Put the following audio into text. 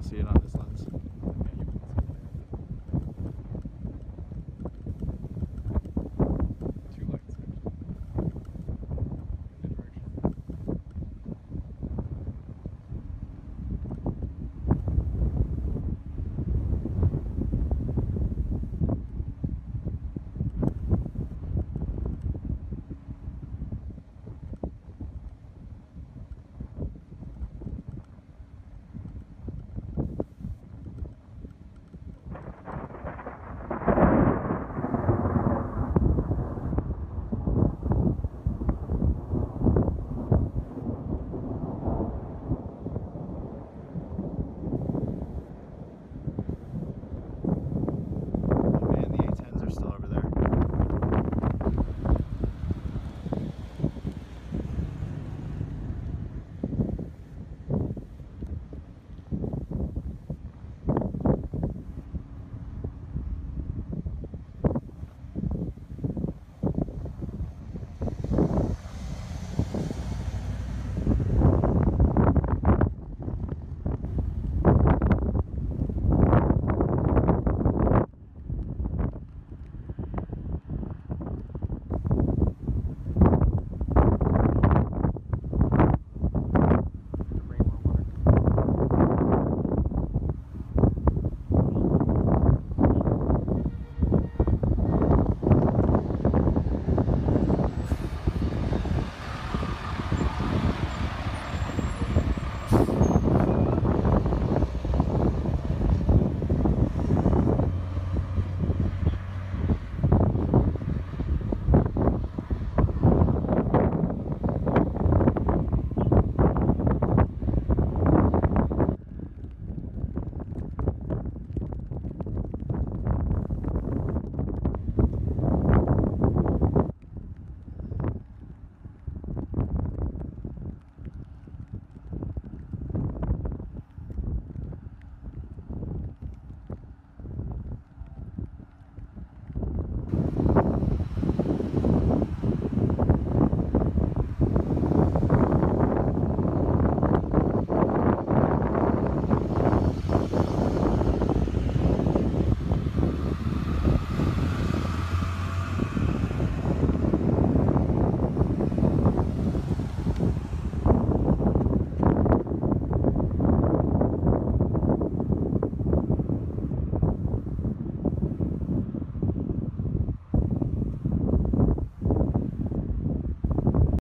you'll see it on this